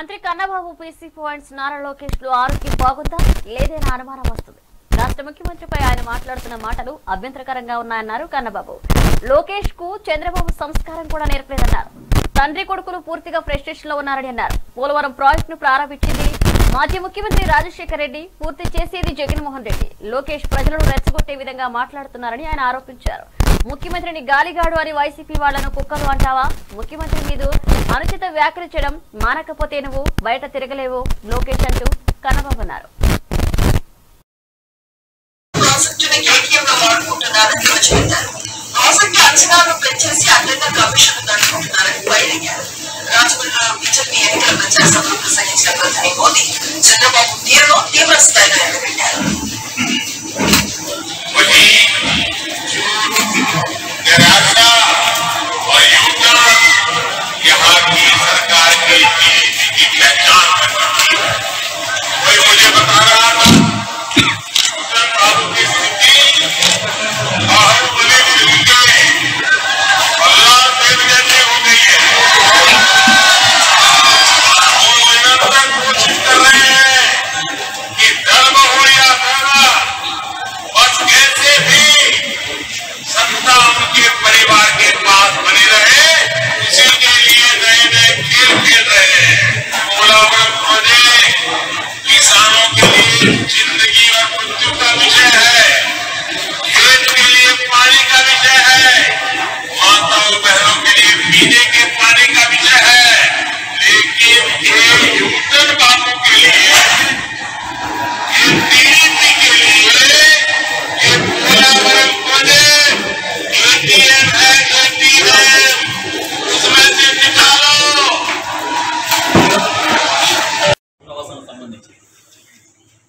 మంత్రి Kannababu PC points Nara లోకేష్లు ఆరోగ్యం బాగుందా లేదేనా అనుమానం వస్తుంది. రాష్ట్ర ముఖ్యమంత్రిపై ఆయన మాట్లాడుతున్న మాటలు అభ్యంతరకరంగా ఉన్నాయన్నారు కన్నబాబు. లోకేష్కు చంద్రబాబు సంస్కారం కూడా నేర్పలేదన్నారు. తండ్రి కొడుకులు పూర్తిగా ఫ్రస్ట్రేషన్లో ఉన్నారని అన్నారు. పోలవరం ప్రాజెక్టు ను ప్రారంభించింది మాజీ ముఖ్యమంత్రి రాజశేఖర రెడ్డి పూర్తి చేసేది జగన్మోహన్ రెడ్డి. లోకేష్ ప్రజలను రెచ్చగొట్టే విధంగా మాట్లాడుతున్నారని ఆయన ఆరోపించారు. ముఖ్యమంత్రిని గాలిగాడు అని వైసీపీ వాళ్ళను కుక్కలు అంటావా? ముఖ్యమంత్రి మీద అనుచిత వ్యాఖ్యలు చేయడం మానకపోతే నువ్వు బయట తిరగలేవు లోకేష్ అంటూ కన్నబాబు అన్నారు ప్రాజెక్టు అంచనాలను పెంచేసి అడ్డంగా కమిషన్ దండుకుంటున్నారని బయటయ్యారు రాజమండ్రిలో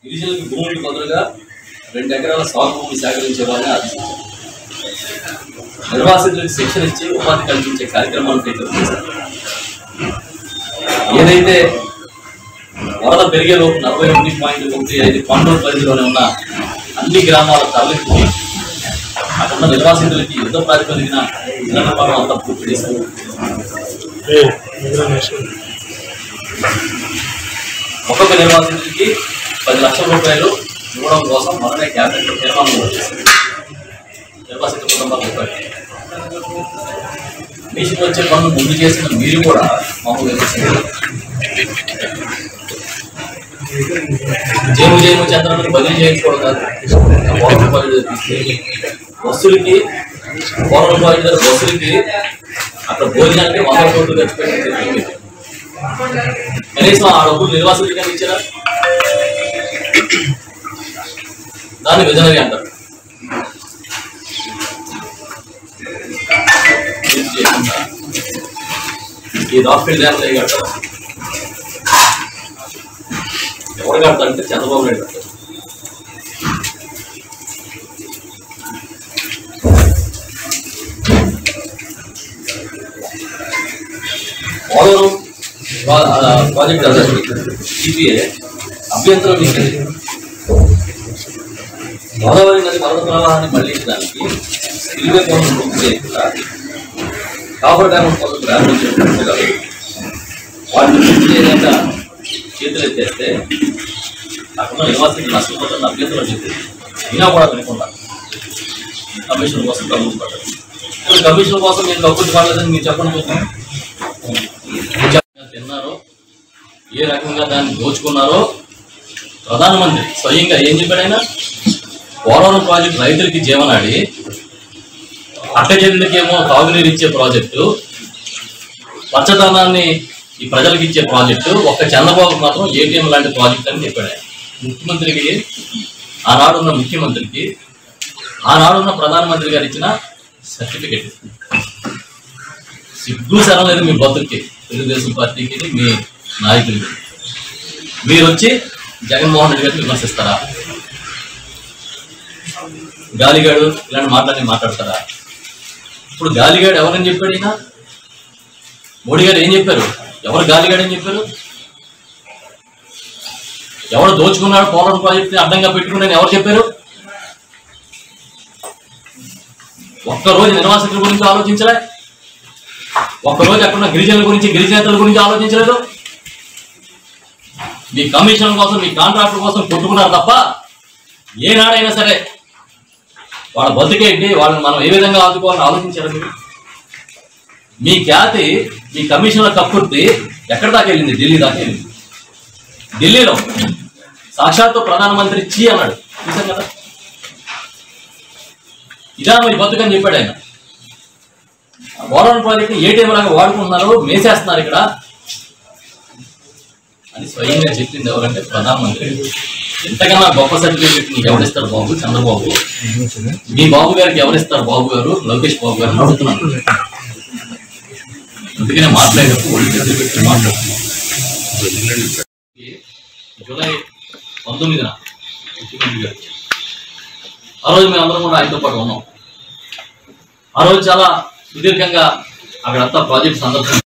గిరిజనులకు భూములకు బదులుగా రెండు ఎకరాల సాగు భూమి సేకరించేవాలని ఆదేశించారు. నిర్వాసితులకు శిక్షణ ఇచ్చి ఉపాధి కల్పించే కార్యక్రమాలను చేశారు ఏదైతే వరద పెరిగే లోపు నలభై ఒకటి పాయింట్ ఒకటి ఐదు పండూరు పరిధిలోనే ఉన్న అన్ని గ్రామాల తరలింపు అక్కడ నిర్వాసితులకి యుద్ధ ప్రాతిపదికన నిర్మాణం అంతా పూర్తి చేశారు. ఒక్కొక్క నిర్వాసితుడికి పది లక్షల రూపాయలు ఇవ్వడం కోసం మొదలై క్యాబినెట్ తీర్మానం కూడా నిర్వాసిత కుటుంబాల రూపాయలు. మీషికి వచ్చే పనులు ముందు చేసిన మీరు కూడా మామూలు చేశారు. జేము జేము చంద్రని బదిలీ చేయించుకోవడం కాదు. పౌర రూపాయలు తీసుకెళ్ళి బస్సులకి పౌర రూపాయలు బస్సులకి అక్కడ భోజనానికి వంద కోట్లు ఖర్చు పెట్టి కనీసం ఆ డబ్బులు నిర్వాసితులకి ఇచ్చారా దాన్ని విజనరీ అంటారు. ఇది చేయకుండా ఈ రాఫెల్ డ్యామ్ అయ్యి కట్టారు ఎవరు కడతారంటే చంద్రబాబు నాయుడు కట్టారు పోలవరం ప్రా- ఆ, ప్రాజెక్ట్ అథారిటీ సిపిఏ అభ్యంతరం తీసుకుంది గోదావరి నది వరద ప్రవాహాన్ని మళ్ళించడానికి స్పిల్వే పనులు పూర్తి చేయకుండా కాపర్ డ్యామ్ పనులు ప్రారంభించినట్టు వాటిని పూర్తి చేయలేక చేతులు ఎత్తేస్తే అక్కడ నివాసికి నష్టపోతున్న అభ్యర్థులు చెప్పింది అయినా కూడా వినకుండా కమిషన్ కోసం కబుర్లు పడ్డారు. ఇప్పుడు కమిషన్ కోసం నేను కబుర్లు పడలేదని మీరు చెప్పండి తిన్నారో ఏ రకంగా దాన్ని దోచుకున్నారో ప్రధానమంత్రి స్వయంగా ఏం చెప్పాడైనా పోలవరం ప్రాజెక్టు రైతులకి జీవనాడి అట్టజల్లుకేమో తాగునీరు ఇచ్చే ప్రాజెక్టు పచ్చదనాన్ని ఈ ప్రజలకు ఇచ్చే ప్రాజెక్టు ఒక్క చంద్రబాబు మాత్రం ఏటీఎం లాంటి ప్రాజెక్ట్ అని చెప్పాడు. ముఖ్యమంత్రికి ఆనాడున్న ముఖ్యమంత్రికి ఆనాడున్న ప్రధానమంత్రి గారు ఇచ్చిన సర్టిఫికెట్. సిగ్గు సరలేదు లేదు మీ బతుక్కి. తెలుగుదేశం పార్టీకి మీ నాయకులకి మీరు వచ్చి జగన్మోహన్ రెడ్డి గారిని విమర్శిస్తారా? గాలిగాడు ఇలాంటి మాటలన్నీ మాట్లాడతారా? ఇప్పుడు గాలిగాడు ఎవరని చెప్పాడు ఈయన? మోడీ గారు ఏం చెప్పారు? ఎవరు గాలిగాడు అని చెప్పారు? ఎవరు దోచుకున్నాడు పోలవరం ప్రాజెక్ట్ని అడ్డంగా పెట్టుకున్నాడని ఎవరు చెప్పారు? ఒక్కరోజు నిర్వాసితుల గురించి ఆలోచించలే? ఒక్కరోజు అక్కడ ఉన్న గిరిజనుల గురించి గిరిజనేతల గురించి ఆలోచించలేదు? మీ కమిషన్ కోసం మీ కాంట్రాక్టర్ కోసం కొట్టుకున్నారు తప్ప ఏనాడైనా సరే వాళ్ళ బతుకేంటి వాళ్ళని మనం ఏ విధంగా ఆదుకోవాలని ఆలోచించారు? మీ ఖ్యాతి మీ కమిషన్ల కక్కుర్తి ఎక్కడ దాకా వెళ్ళింది? ఢిల్లీ దాకా వెళ్ళింది. ఢిల్లీలో. సాక్షాత్తు ప్రధానమంత్రి చీ అన్నాడు. చూసాం కదా? ఇదా మీ బతుకని చెప్పాడు ఆయన. పోలవరం ప్రాజెక్ట్ ఏటీఎం లాగా వాడుకుంటున్నారు మేసేస్తున్నారు ఇక్కడ. అని స్వయంగా చెప్పింది ఎవరంటే ప్రధానమంత్రి. ఎంతకన్నా గొప్ప సర్టిఫికేట్ నీకు ఎవరిస్తారు బాబు చంద్రబాబు మీ బాబు గారికి ఎవరిస్తారు బాబు గారు లోకేష్ బాబు గారు అని అడుగుతున్నాను అందుకనే మాట్లాడేటప్పుడు ఒళ్ళు దగ్గర పెట్టి మాట్లాడుతున్నాం జూలై పంతొమ్మిదిన ముఖ్యమంత్రి గారు ఆ రోజు మేము అందరం కూడా ఆయనతో పాటు ఉన్నాం ఆ రోజు చాలా సుదీర్ఘంగా అక్కడంతా ప్రాజెక్ట్ సందర్శన